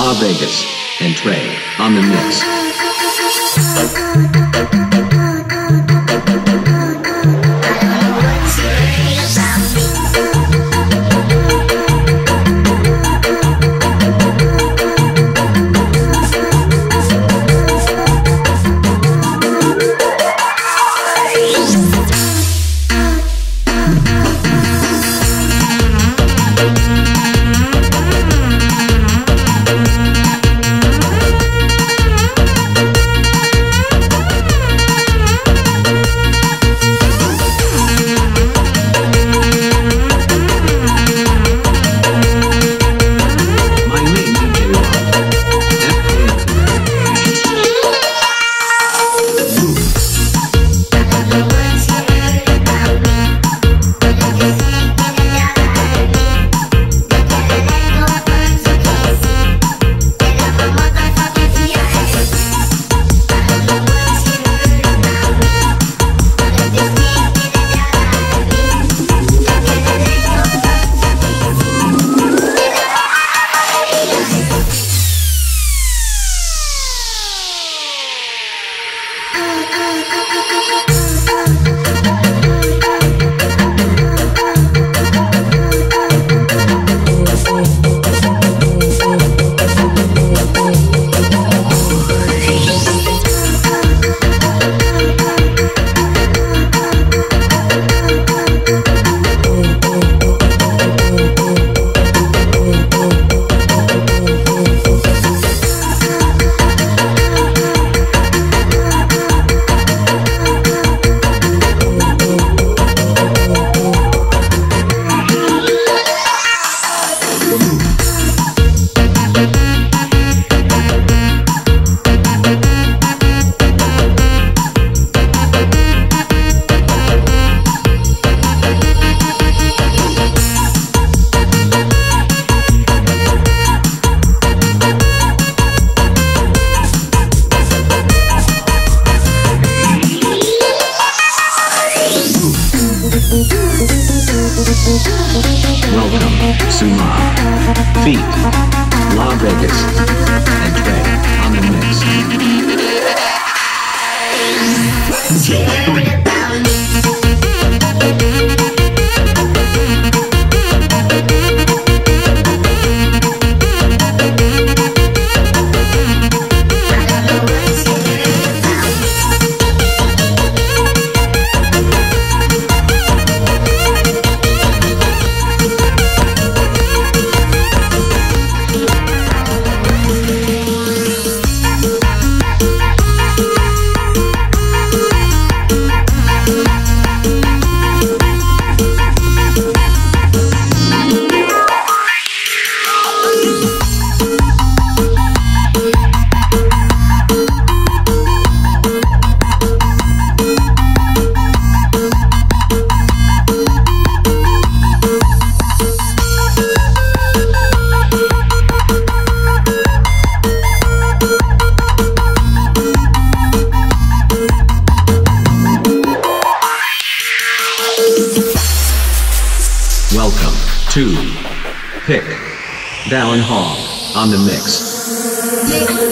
LaVeGas, and Trey on the mix. Three. Down Hall on the mix.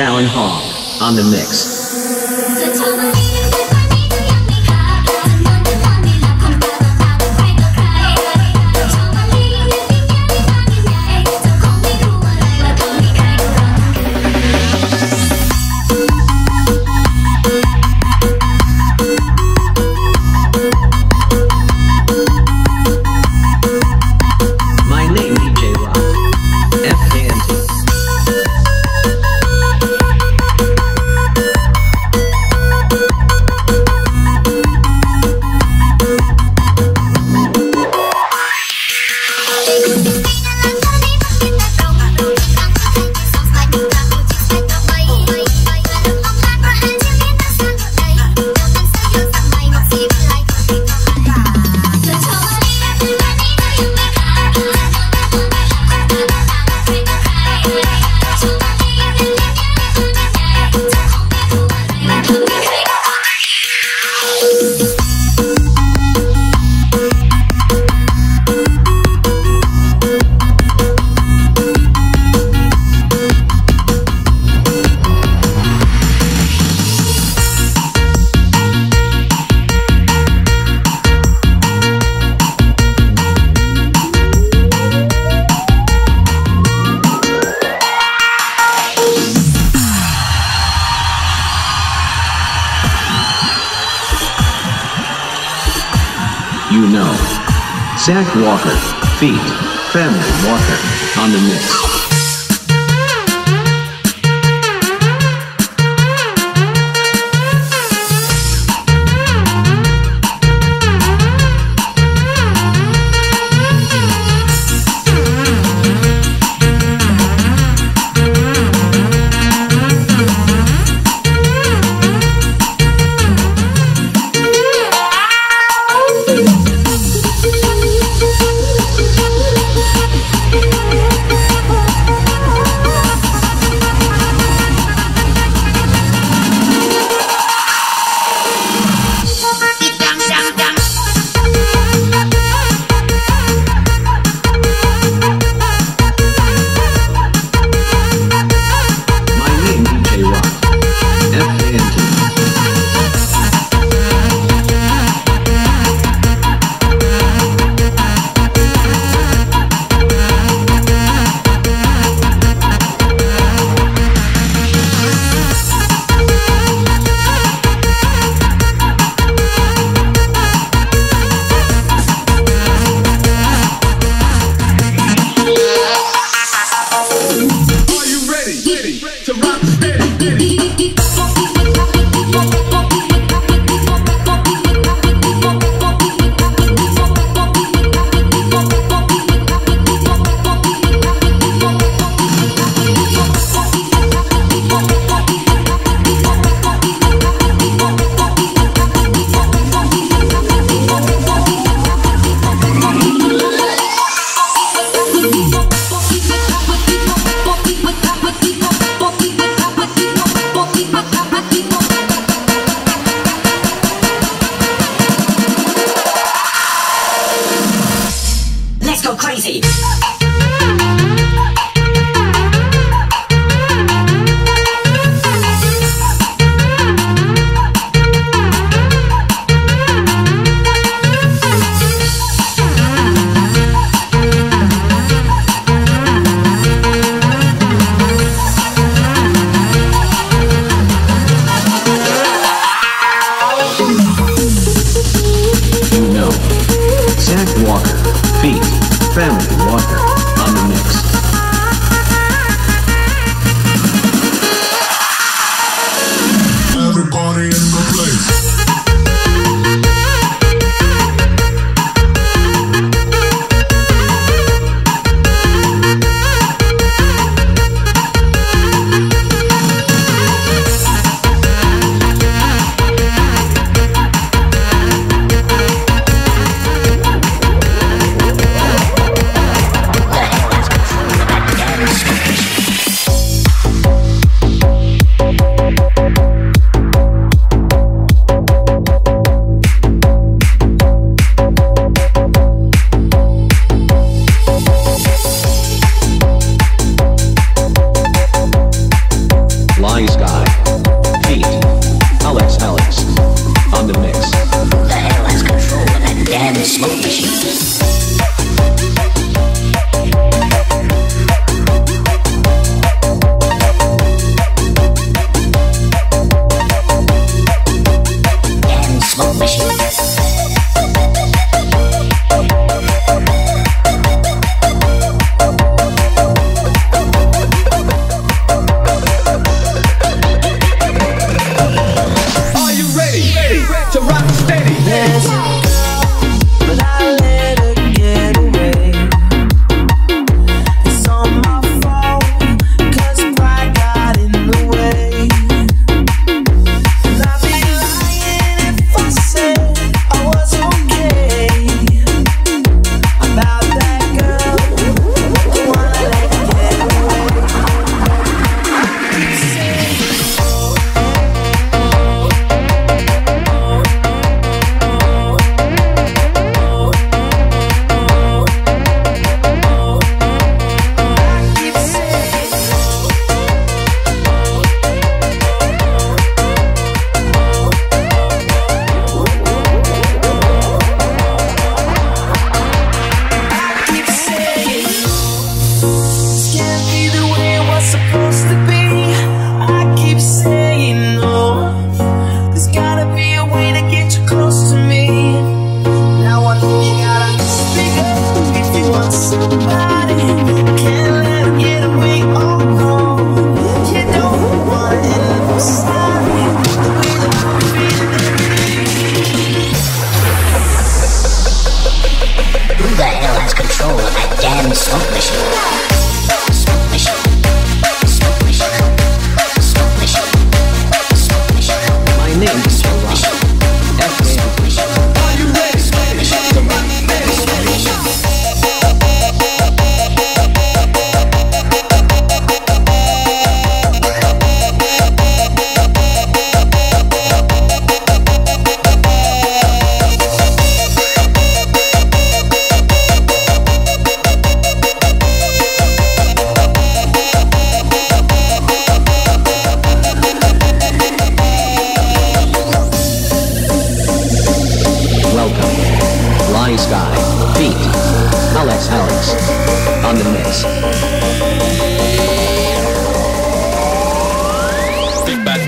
Alan Hall on the mix. Sak Walker, feat. Family Walker, on the mix. so crazy. Wise Guy. Feet. Alex Alex. On the mix. The hell has control of that damn smoke machine?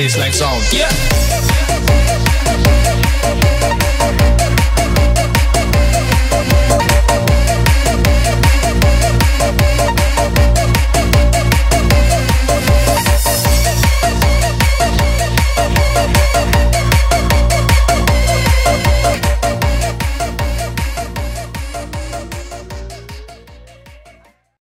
Bassline sound. Yeah.